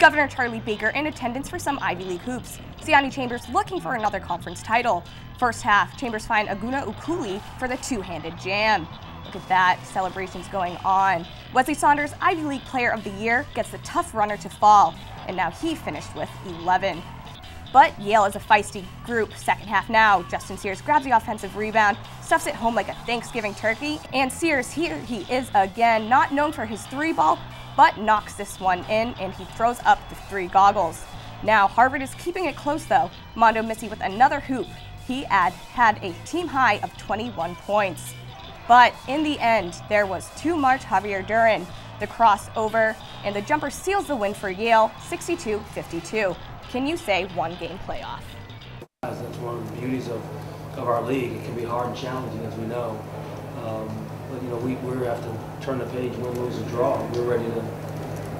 Governor Charlie Baker in attendance for some Ivy League hoops. Siyani Chambers looking for another conference title. First half, Chambers find Agunwa Okolie for the two-handed jam. Look at that, celebrations going on. Wesley Saunders, Ivy League Player of the Year, gets the tough runner to fall, and now he finished with 11. But Yale is a feisty group. Second half now, Justin Sears grabs the offensive rebound, stuffs it home like a Thanksgiving turkey, and Sears here he is again, not known for his three ball, but knocks this one in and he throws up the three goggles. Now Harvard is keeping it close though. Moundou-Missi with another hoop. He had, had a team high of 21 points. But in the end, there was too much Javier Duren. The crossover and the jumper seals the win for Yale, 62-52. Can you say one game playoff? That's one of the beauties of, of our league. It can be hard and challenging, as we know. Um, you know, we we have to turn the page, win, lose, or draw. We're ready to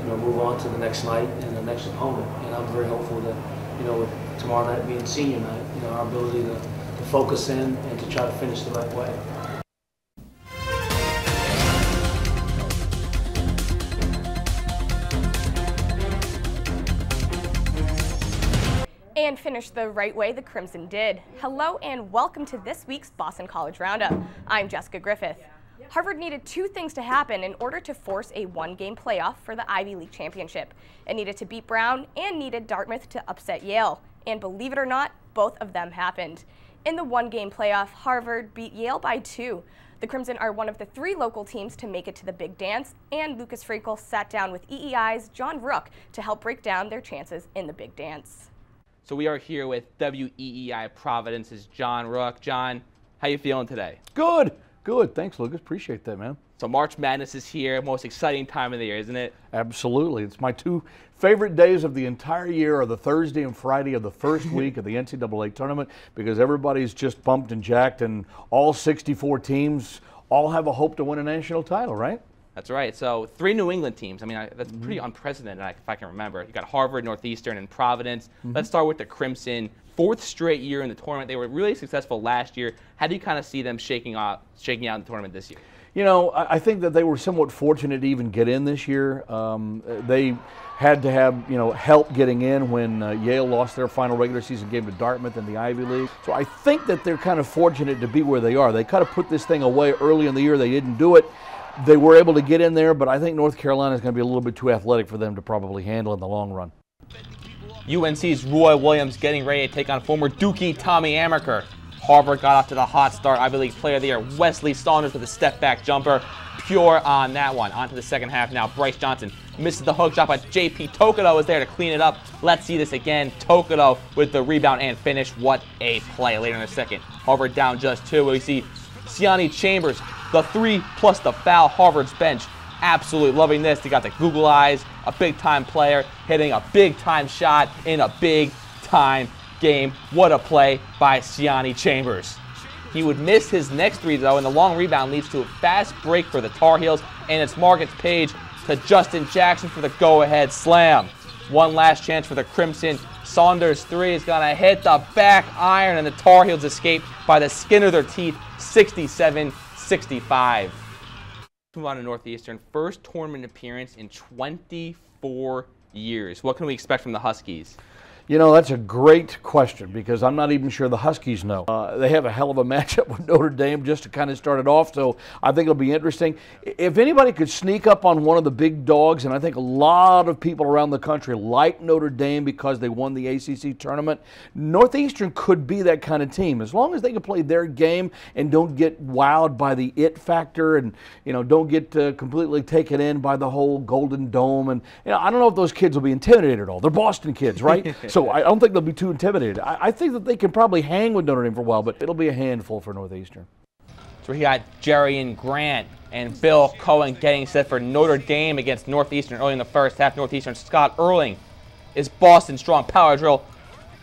you know move on to the next night and the next opponent. And I'm very hopeful that you know with tomorrow night being senior night, you know our ability to, to focus in and to try to finish the right way. and finish the right way the Crimson did. Hello and welcome to this week's Boston College Roundup. I'm Jessica Griffith. Harvard needed two things to happen in order to force a one-game playoff for the Ivy League championship. It needed to beat Brown and needed Dartmouth to upset Yale. And believe it or not, both of them happened. In the one-game playoff, Harvard beat Yale by two. The Crimson are one of the three local teams to make it to the big dance, and Lucas Frankel sat down with EEI's John Rooke to help break down their chances in the big dance. So we are here with WEEI Providence's John Rooke. John, how you feeling today? Good. Good. Thanks, Lucas. Appreciate that, man. So March Madness is here, most exciting time of the year, isn't it? Absolutely. It's my two favorite days of the entire year are the Thursday and Friday of the first week of the NCAA tournament because everybody's just bumped and jacked and all 64 teams all have a hope to win a national title, right? That's right. So three New England teams. I mean, I, that's pretty mm-hmm. unprecedented, if I can remember. You got Harvard, Northeastern, and Providence. Mm-hmm. Let's start with the Crimson fourth straight year in the tournament. They were really successful last year. How do you kind of see them shaking out, shaking out in the tournament this year? You know, I think that they were somewhat fortunate to even get in this year. Um, they had to have you know help getting in when uh, Yale lost their final regular season game to Dartmouth in the Ivy League. So I think that they're kind of fortunate to be where they are. They kind of put this thing away early in the year. They didn't do it. They were able to get in there, but I think North Carolina is going to be a little bit too athletic for them to probably handle in the long run. UNC's Roy Williams getting ready to take on former Dookie Tommy Amaker. Harvard got off to the hot start. Ivy League Player of the Year Wesley Saunders with a step back jumper. Pure on that one. On to the second half now. Brice Johnson misses the hook shot, but JP Tokoto is there to clean it up. Let's see this again. Tokoto with the rebound and finish. What a play later in the second. Harvard down just two. We see Siyani Chambers, the three plus the foul. Harvard's bench absolutely loving this. They got the Google eyes, a big time player hitting a big time shot in a big time game. What a play by Siyani Chambers. He would miss his next three though, and the long rebound leads to a fast break for the Tar Heels, and it's Marcus Paige to Justin Jackson for the go-ahead slam. One last chance for the Crimson. Saunders three is gonna hit the back iron, and the Tar Heels escape by the skin of their teeth, 67-65 move on to Northeastern. First tournament appearance in 24 years. What can we expect from the Huskies? You know, that's a great question because I'm not even sure the Huskies know. Uh, they have a hell of a matchup with Notre Dame just to kind of start it off, so I think it'll be interesting. If anybody could sneak up on one of the big dogs, and I think a lot of people around the country like Notre Dame because they won the ACC tournament, Northeastern could be that kind of team as long as they can play their game and don't get wowed by the it factor and you know don't get uh, completely taken in by the whole Golden Dome. And you know, I don't know if those kids will be intimidated at all. They're Boston kids, right? So I don't think they'll be too intimidated. I, I, think that they can probably hang with Notre Dame for a while, but it'll be a handful for Northeastern. So we got Jerian Grant and Bill Cohen getting set for Notre Dame against Northeastern early in the first half. Northeastern Scott Eatherton is Boston strong power drill,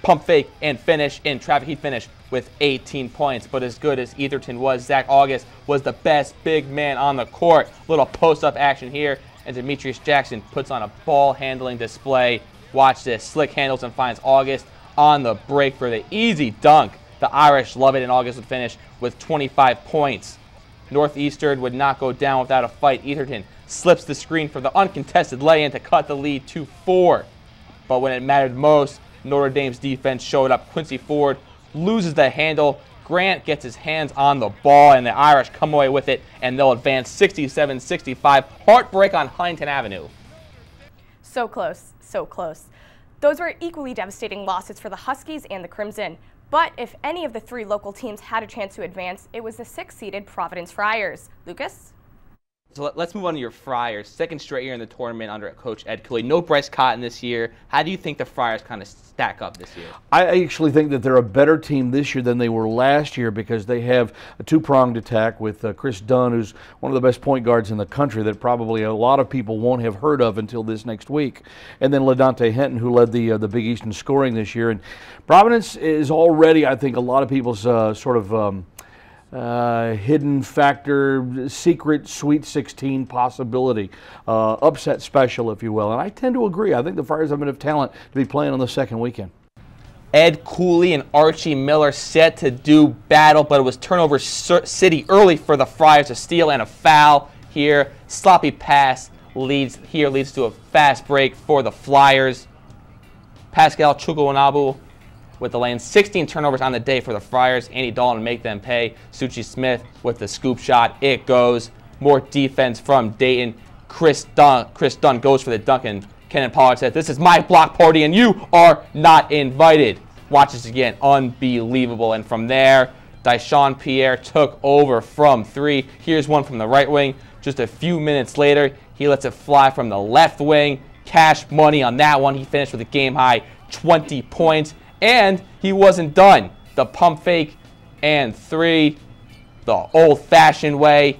pump fake, and finish in traffic He finish with 18 points. But as good as Eatherton was, Zach Auguste was the best big man on the court. Little post-up action here, and Demetrius Jackson puts on a ball handling display Watch this. Slick handles and finds Auguste on the break for the easy dunk. The Irish love it, and Auguste would finish with 25 points. Northeastern would not go down without a fight. Eatherton slips the screen for the uncontested lay-in to cut the lead to four. But when it mattered most, Notre Dame's defense showed up. Quincy Ford loses the handle. Grant gets his hands on the ball, and the Irish come away with it, and they'll advance 67 65. Heartbreak on Huntington Avenue. So close, so close. Those were equally devastating losses for the Huskies and the Crimson. But if any of the three local teams had a chance to advance, it was the six seeded Providence Friars. Lucas? So let, us move on to your Friars. Second straight year in the tournament under Coach Ed Cooley. No Bryce Cotton this year. How do you think the Friars kind of stack up this year? I actually think that they're a better team this year than they were last year because they have a two-pronged attack with uh, Kris Dunn, who's one of the best point guards in the country that probably a lot of people won't have heard of until this next week, and then LaDontae Henton, who led the uh, the Big East in scoring this year. And Providence is already, I think, a lot of people's uh, sort of um, uh, hidden factor, secret Sweet 16 possibility, uh, upset special, if you will. And I tend to agree. I think the Friars have enough talent to be playing on the second weekend. Ed Cooley and Archie Miller set to do battle, but it was turnover city early for the Friars. A steal and a foul here. Sloppy pass leads here leads to a fast break for the Flyers. Pascal Chukwunabu with the lane. 16 turnovers on the day for the Friars. Andy Dalton make them pay. Scoochie Smith with the scoop shot. It goes. More defense from Dayton. Kris Dunn, Kris Dunn goes for the dunk, and Kendall Pollard says, This is my block party, and you are not invited. Watch this again. Unbelievable. And from there, Dyshawn Pierre took over from three. Here's one from the right wing. Just a few minutes later, he lets it fly from the left wing. Cash money on that one. He finished with a game high 20 points. And he wasn't done. The pump fake and three, the old-fashioned way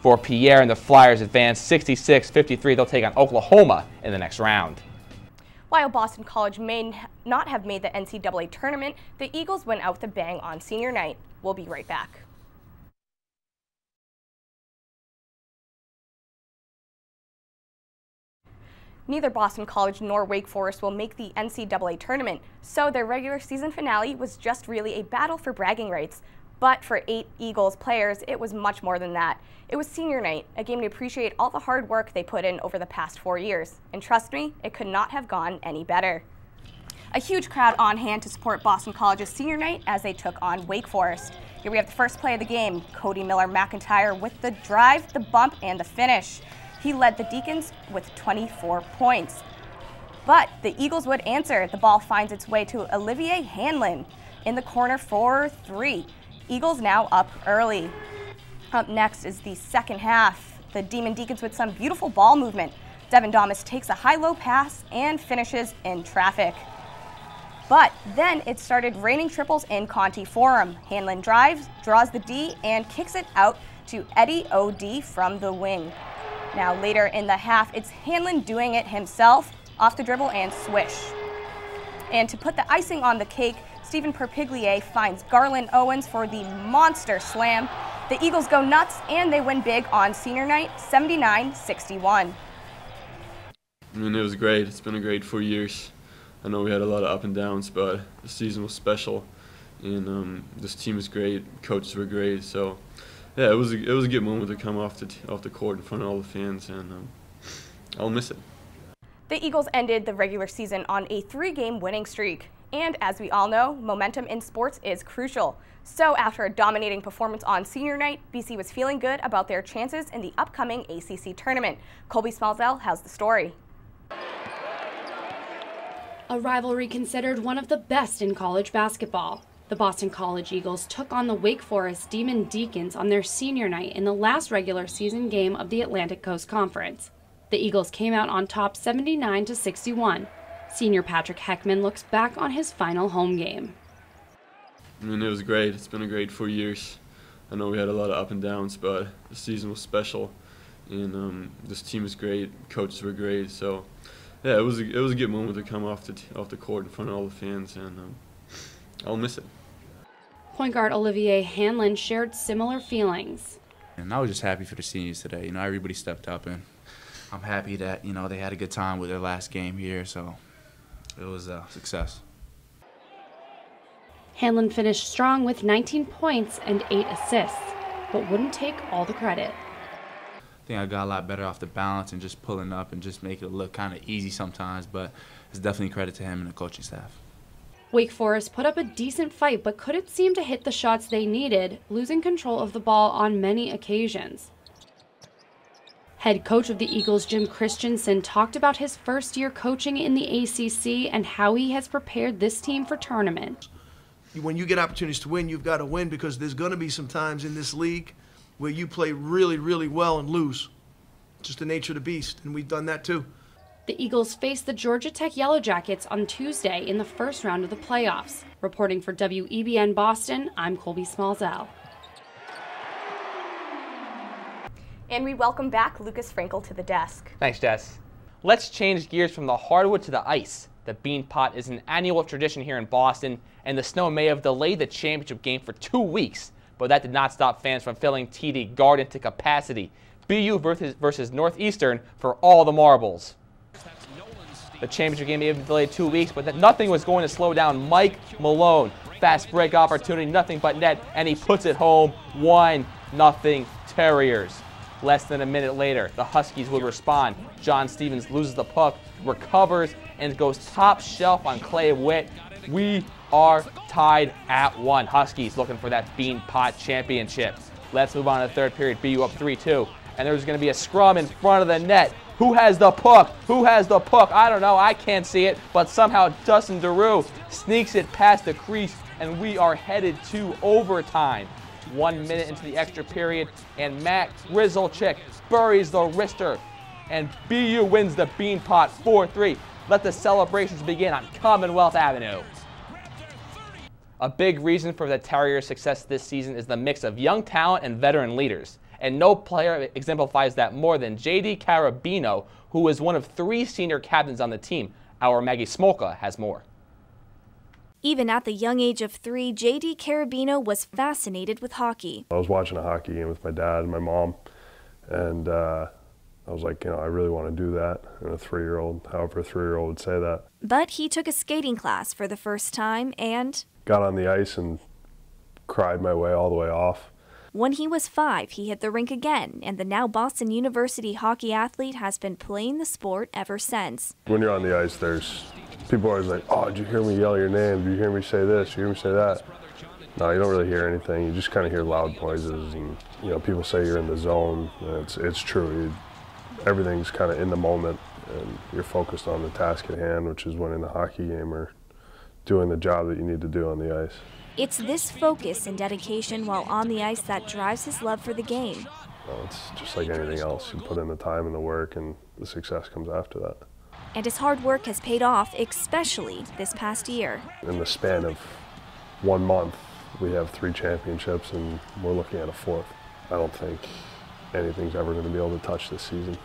for Pierre and the Flyers advance 66-53. They'll take on Oklahoma in the next round. While Boston College may not have made the NCAA tournament, the Eagles went out with a bang on senior night. We'll be right back. Neither Boston College nor Wake Forest will make the NCAA tournament, so their regular season finale was just really a battle for bragging rights. But for eight Eagles players, it was much more than that. It was senior night, a game to appreciate all the hard work they put in over the past four years. And trust me, it could not have gone any better. A huge crowd on hand to support Boston College's senior night as they took on Wake Forest. Here we have the first play of the game, Codi Miller-McIntyre with the drive, the bump, and the finish. He led the Deacons with 24 points. But the Eagles would answer. The ball finds its way to Olivier Hanlon in the corner for three. Eagles now up early. Up next is the second half. The Demon Deacons with some beautiful ball movement. Devin Thomas takes a high-low pass and finishes in traffic. But then it started raining triples in Conte Forum. Hanlon drives, draws the D, and kicks it out to Eddie Odio from the wing. Now later in the half, it's Hanlon doing it himself, off the dribble and swish. And to put the icing on the cake, Stephen Perpiglia finds Garland Owens for the monster slam. The Eagles go nuts and they win big on senior night, 79-61. I mean, it was great. It's been a great four years. I know we had a lot of up and downs, but the season was special, and um, this team is great. Coaches were great, so yeah, it was a, it was a good moment to come off the off the court in front of all the fans, and um, I'll miss it. The Eagles ended the regular season on a three-game winning streak. And as we all know, momentum in sports is crucial. So after a dominating performance on senior night, BC was feeling good about their chances in the upcoming ACC tournament. Colby Smalzell has the story. A rivalry considered one of the best in college basketball. The Boston College Eagles took on the Wake Forest Demon Deacons on their senior night in the last regular season game of the Atlantic Coast Conference. The Eagles came out on top 79 to 61. Senior Patrick Heckmann looks back on his final home game. I mean, it was great. It's been a great four years. I know we had a lot of up and downs, but the season was special, and um, this team is great. Coaches were great, so yeah, it was a, it was a good moment to come off the off the court in front of all the fans, and um, I'll miss it. Point guard Olivier Hanlon shared similar feelings. And I was just happy for the seniors today. You know, everybody stepped up, and I'm happy that you know they had a good time with their last game here. So it was a success. Hanlon finished strong with 19 points and 8 assists, but wouldn't take all the credit. I think I got a lot better off the balance and just pulling up and just make it look kind of easy sometimes. But it's definitely credit to him and the coaching staff. Wake Forest put up a decent fight but couldn't seem to hit the shots they needed, losing control of the ball on many occasions. Head coach of the Eagles, Jim Christensen, talked about his first year coaching in the ACC and how he has prepared this team for tournament. When you get opportunities to win, you've got to win because there's going to be some times in this league where you play really, really well and lose. Just the nature of the beast, and we've done that too. The Eagles face the Georgia Tech Yellow Jackets on Tuesday in the first round of the playoffs. Reporting for WEBN Boston, I'm Colby Smalzell. And we welcome back Lucas Frankel to the desk. Thanks, Jess. Let's change gears from the hardwood to the ice. The Beanpot is an annual tradition here in Boston, and the snow may have delayed the championship game for two weeks, but that did not stop fans from filling TD Garden to capacity. BU versus, versus Northeastern for all the marbles. The championship game may have been delayed two weeks, but nothing was going to slow down Mike Malone. Fast break opportunity, nothing but net, and he puts it home. One nothing Terriers. Less than a minute later, the Huskies would respond. John Stevens loses the puck, recovers, and goes top shelf on Clay Witt. We are tied at one. Huskies looking for that Beanpot championship. Let's move on to the third period. BU up 3-2. And there's going to be a scrum in front of the net. Who has the puck? Who has the puck? I don't know. I can't see it. But somehow Dustin Deroux sneaks it past the crease, and we are headed to overtime. One minute into the extra period, and Matt Grzelcyk buries the wrister, and BU wins the Beanpot 4-3. Let the celebrations begin on Commonwealth Avenue. A big reason for the Terriers' success this season is the mix of young talent and veteran leaders and no player exemplifies that more than J.D. Carabino, who is one of three senior captains on the team. Our Maggie Smolka has more. Even at the young age of three, J.D. Carabino was fascinated with hockey. I was watching a hockey game with my dad and my mom, and uh, I was like, you know, I really want to do that. And a three year old, however, a three year old would say that. But he took a skating class for the first time and got on the ice and cried my way all the way off. When he was five, he hit the rink again, and the now Boston University hockey athlete has been playing the sport ever since. When you're on the ice, there's people are always like, oh, did you hear me yell your name? Did you hear me say this? Did you hear me say that? No, you don't really hear anything. You just kind of hear loud noises, and you know, people say you're in the zone. It's it's true. You, everything's kind of in the moment, and you're focused on the task at hand, which is winning the hockey game or doing the job that you need to do on the ice. It's this focus and dedication while on the ice that drives his love for the game. Well, it's just like anything else. You put in the time and the work, and the success comes after that. And his hard work has paid off, especially this past year. In the span of one month, we have three championships, and we're looking at a fourth. I don't think anything's ever going to be able to touch this season.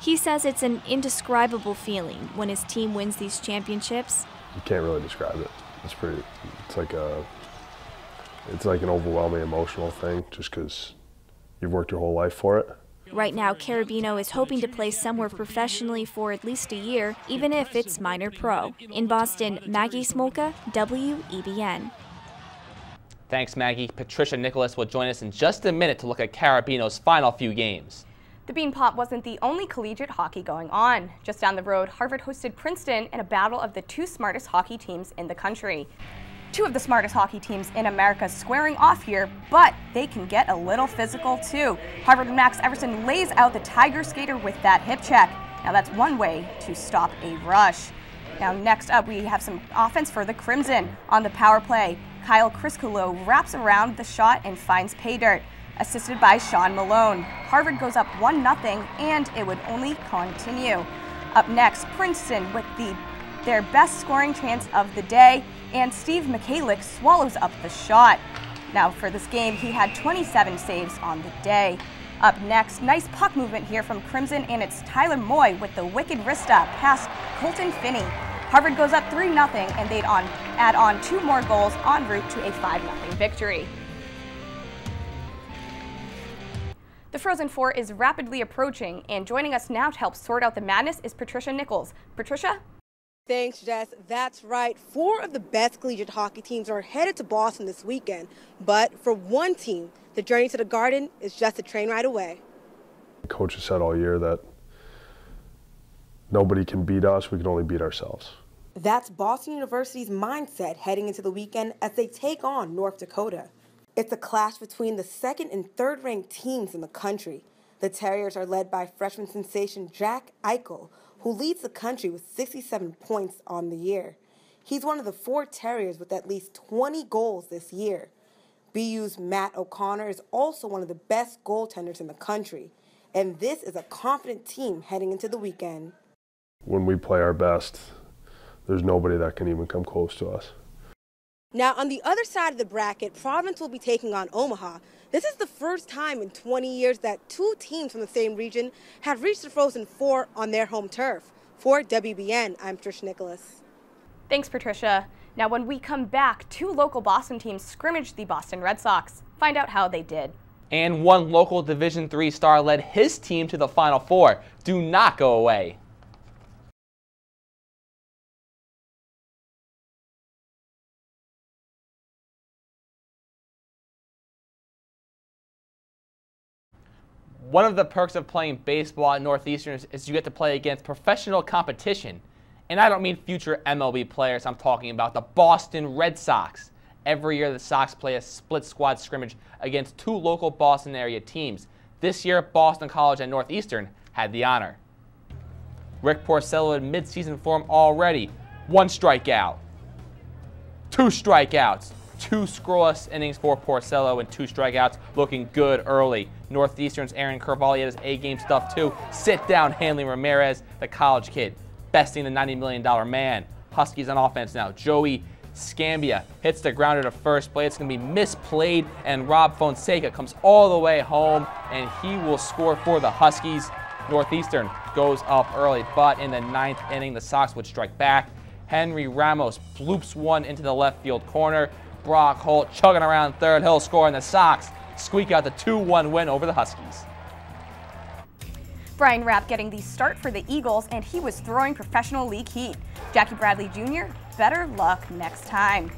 He says it's an indescribable feeling when his team wins these championships. You can't really describe it. It's pretty, it's like a it's like an overwhelming emotional thing just because you've worked your whole life for it. Right now, Carabino is hoping to play somewhere professionally for at least a year, even if it's minor pro. In Boston, Maggie Smolka, WEBN. Thanks, Maggie. Patricia Nicholas will join us in just a minute to look at Carabino's final few games. The Beanpot wasn't the only collegiate hockey going on. Just down the road, Harvard hosted Princeton in a battle of the two smartest hockey teams in the country two of the smartest hockey teams in America squaring off here, but they can get a little physical too. Harvard Max Everson lays out the Tiger skater with that hip check. Now that's one way to stop a rush. Now next up we have some offense for the Crimson. On the power play, Kyle Criscuolo wraps around the shot and finds pay dirt. Assisted by Sean Malone. Harvard goes up 1-0 and it would only continue. Up next, Princeton with the their best scoring chance of the day and Steve Michalek swallows up the shot. Now for this game, he had 27 saves on the day. Up next, nice puck movement here from Crimson, and it's Tyler Moy with the wicked wrista past Colton Phinney. Harvard goes up 3-0, and they'd on, add on two more goals en route to a 5-0 victory. The Frozen Four is rapidly approaching, and joining us now to help sort out the madness is Patricia Nichols. Patricia? Thanks, Jess. That's right. Four of the best collegiate hockey teams are headed to Boston this weekend. But for one team, the journey to the Garden is just a train ride away. Coach has said all year that nobody can beat us, we can only beat ourselves. That's Boston University's mindset heading into the weekend as they take on North Dakota. It's a clash between the second and third ranked teams in the country. The Terriers are led by freshman sensation Jack Eichel, who leads the country with 67 points on the year. He's one of the four Terriers with at least 20 goals this year. BU's Matt O'Connor is also one of the best goaltenders in the country, and this is a confident team heading into the weekend. When we play our best, there's nobody that can even come close to us. Now, on the other side of the bracket, Providence will be taking on Omaha. This is the first time in 20 years that two teams from the same region have reached the Frozen Four on their home turf. For WBN, I'm Trish Nicholas. Thanks, Patricia. Now, when we come back, two local Boston teams scrimmaged the Boston Red Sox. Find out how they did. And one local Division III star led his team to the Final Four. Do not go away. One of the perks of playing baseball at Northeastern is you get to play against professional competition. And I don't mean future MLB players, I'm talking about the Boston Red Sox. Every year the Sox play a split squad scrimmage against two local Boston area teams. This year, Boston College and Northeastern had the honor. Rick Porcello in midseason form already. One strikeout. Two strikeouts two scoreless innings for Porcello and two strikeouts, looking good early. Northeastern's Aaron Carvalho has A-game stuff too. Sit down Hanley Ramirez, the college kid, besting the $90 million man. Huskies on offense now. Joey Scambia hits the grounder to first play. It's going to be misplayed, and Rob Fonseca comes all the way home, and he will score for the Huskies. Northeastern goes up early, but in the ninth inning, the Sox would strike back. Henry Ramos bloops one into the left field corner. Brock Holt chugging around third. He'll score, and the Sox squeak out the 2-1 win over the Huskies. Brian Rapp getting the start for the Eagles, and he was throwing professional league heat. Jackie Bradley Jr., better luck next time.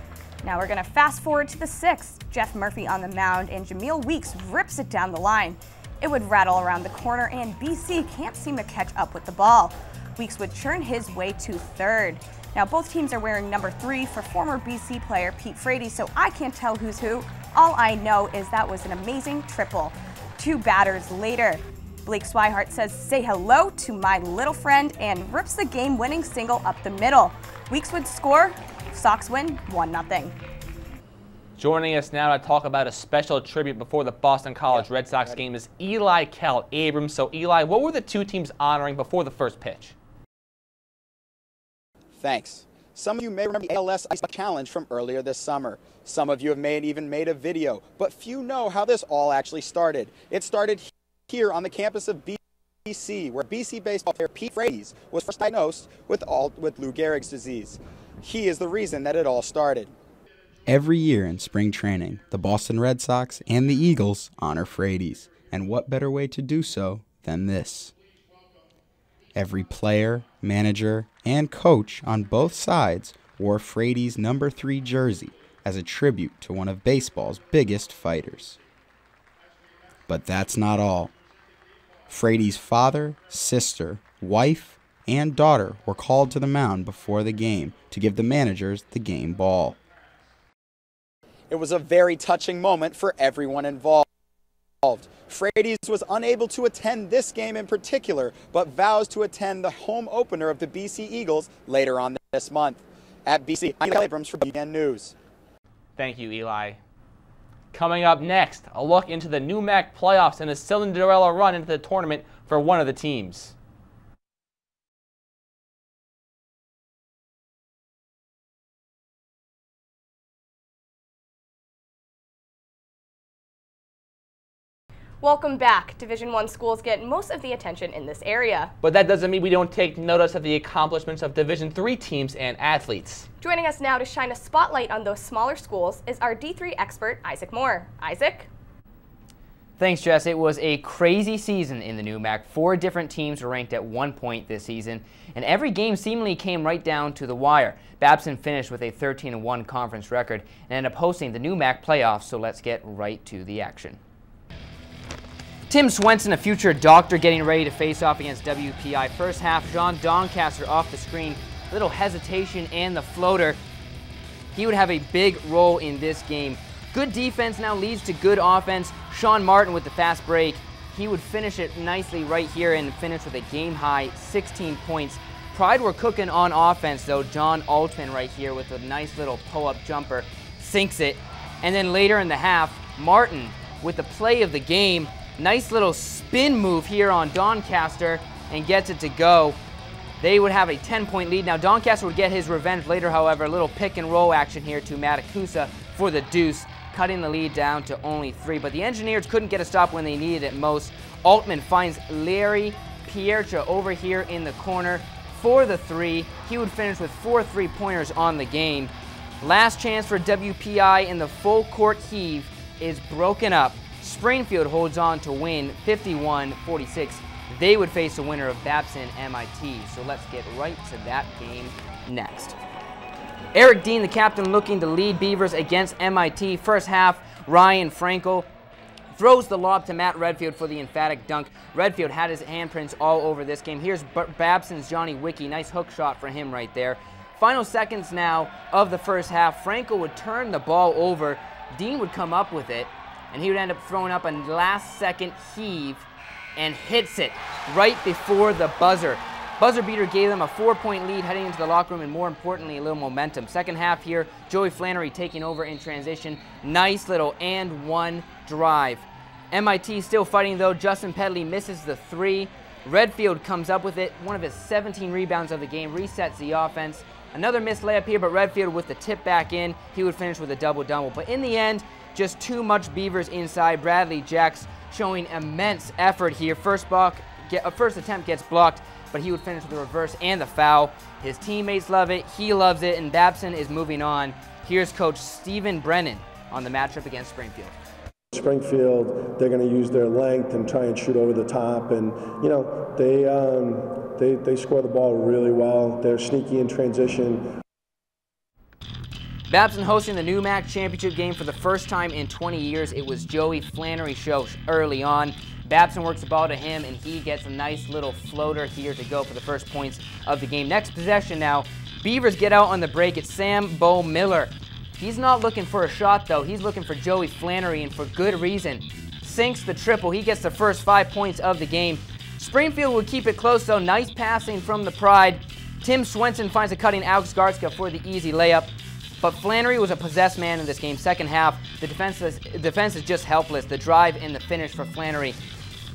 Now we're going to fast forward to the sixth. Jeff Murphy on the mound, and Jemile Weeks rips it down the line. It would rattle around the corner, and BC can't seem to catch up with the ball. Weeks would churn his way to third. Now, both teams are wearing number three for former BC player Pete Frates, so I can't tell who's who. All I know is that was an amazing triple. Two batters later, Blake Swihart says, say hello to my little friend and rips the game-winning single up the middle. Weeks would score, Sox win 1-0. Joining us now to talk about a special tribute before the Boston College Red Sox game is Eli Cal Abrams. So Eli, what were the two teams honoring before the first pitch? Thanks. Some of you may remember the ALS Ice Challenge from earlier this summer. Some of you have made, even made a video, but few know how this all actually started. It started here on the campus of BC, where BC baseball player Pete Frates was first diagnosed with, all, with Lou Gehrig's disease. He is the reason that it all started. Every year in spring training, the Boston Red Sox and the Eagles honor Frates, and what better way to do so than this? Every player, manager, and coach on both sides wore Frates' number 3 jersey as a tribute to one of baseball's biggest fighters. But that's not all. Frates' father, sister, wife, and daughter were called to the mound before the game to give the managers the game ball. It was a very touching moment for everyone involved. Frates was unable to attend this game in particular, but vows to attend the home opener of the BC Eagles later on this month. At BC, I'm Eli Abrams for BN News. Thank you, Eli. Coming up next, a look into the New Mac playoffs and a Cinderella run into the tournament for one of the teams. Welcome back. Division One schools get most of the attention in this area. But that doesn't mean we don't take notice of the accomplishments of Division Three teams and athletes. Joining us now to shine a spotlight on those smaller schools is our D3 expert, Isaac Moore. Isaac? Thanks, Jess. It was a crazy season in the new MAC. Four different teams were ranked at one point this season, and every game seemingly came right down to the wire. Babson finished with a 13-1 conference record and ended up hosting the new MAC playoffs, so let's get right to the action. Tim Swenson, a future doctor, getting ready to face off against WPI. First half, John Doncaster off the screen. Little hesitation and the floater. He would have a big role in this game. Good defense now leads to good offense. Sean Martin with the fast break. He would finish it nicely right here and finish with a game high 16 points. Pride were cooking on offense though. John Altman right here with a nice little pull-up jumper sinks it. And then later in the half, Martin with the play of the game. Nice little spin move here on Doncaster and gets it to go. They would have a 10-point lead. Now Doncaster would get his revenge later, however. A little pick and roll action here to Matakusa for the deuce cutting the lead down to only three. But the Engineers couldn't get a stop when they needed it most. Altman finds Larry Piercha over here in the corner for the three. He would finish with four three-pointers on the game. Last chance for WPI in the full court heave is broken up. Springfield holds on to win 51-46. They would face the winner of Babson MIT. So let's get right to that game next. Eric Dean, the captain, looking to lead Beavers against MIT. First half, Ryan Frankel throws the lob to Matt Redfield for the emphatic dunk. Redfield had his handprints all over this game. Here's Babson's Johnny Wiki. Nice hook shot for him right there. Final seconds now of the first half. Frankel would turn the ball over. Dean would come up with it, and he would end up throwing up a last second heave and hits it right before the buzzer. Buzzer beater gave them a four-point lead heading into the locker room and more importantly, a little momentum. Second half here, Joey Flannery taking over in transition. Nice little and one drive. MIT still fighting though. Justin Pedley misses the three. Redfield comes up with it. One of his 17 rebounds of the game resets the offense. Another missed layup here, but Redfield with the tip back in, he would finish with a double-double. But in the end, just too much Beavers inside. Bradley Jacks showing immense effort here. First block, get, uh, first attempt gets blocked but he would finish with the reverse and the foul. His teammates love it, he loves it, and Babson is moving on. Here's coach Stephen Brennan on the matchup against Springfield. Springfield, they're going to use their length and try and shoot over the top, and you know they um, they they score the ball really well. They're sneaky in transition. Babson hosting the New Mac Championship game for the first time in 20 years. It was Joey Flannery show early on. Babson works the ball to him, and he gets a nice little floater here to go for the first points of the game. Next possession now, Beavers get out on the break. It's Sam Bo Miller. He's not looking for a shot, though. He's looking for Joey Flannery, and for good reason. Sinks the triple. He gets the first five points of the game. Springfield would keep it close, though. Nice passing from the Pride. Tim Swenson finds a cutting Alex Garska for the easy layup. But Flannery was a possessed man in this game. Second half, the defense is, defense is just helpless. The drive and the finish for Flannery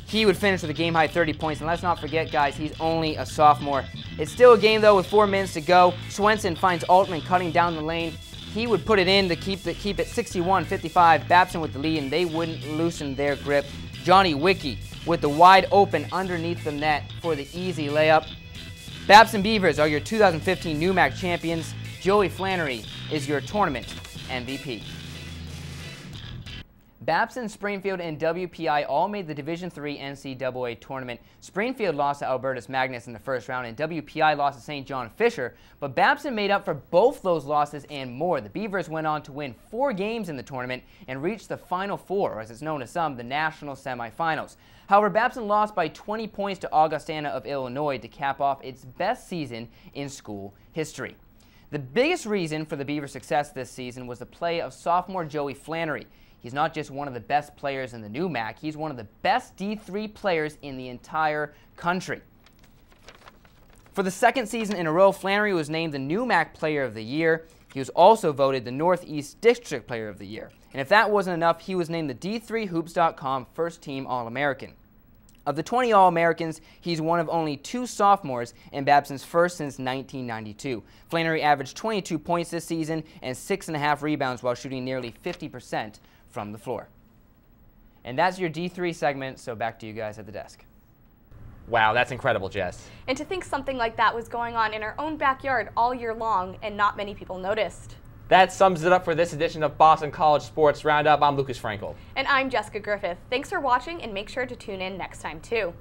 he would finish with a game high 30 points. And let's not forget, guys, he's only a sophomore. It's still a game, though, with four minutes to go. Swenson finds Altman cutting down the lane. He would put it in to keep, the, keep it 61-55. Babson with the lead, and they wouldn't loosen their grip. Johnny Wiki with the wide open underneath the net for the easy layup. Babson Beavers are your 2015 NEWMAC champions. Joey Flannery is your tournament MVP. Babson, Springfield, and WPI all made the Division III NCAA tournament. Springfield lost to Albertus Magnus in the first round, and WPI lost to St. John Fisher, but Babson made up for both those losses and more. The Beavers went on to win four games in the tournament and reached the Final Four, or as it's known to some, the national semifinals. However, Babson lost by 20 points to Augustana of Illinois to cap off its best season in school history. The biggest reason for the Beavers' success this season was the play of sophomore Joey Flannery. He's not just one of the best players in the new MAC, he's one of the best D3 players in the entire country. For the second season in a row, Flannery was named the new MAC Player of the Year. He was also voted the Northeast District Player of the Year. And if that wasn't enough, he was named the D3Hoops.com First Team All-American. Of the 20 All-Americans, he's one of only two sophomores in Babson's first since 1992. Flannery averaged 22 points this season and six and a half rebounds while shooting nearly 50% from the floor. And that's your D3 segment, so back to you guys at the desk. Wow, that's incredible, Jess. And to think something like that was going on in our own backyard all year long and not many people noticed. That sums it up for this edition of Boston College Sports Roundup. I'm Lucas Frankel. And I'm Jessica Griffith. Thanks for watching and make sure to tune in next time too.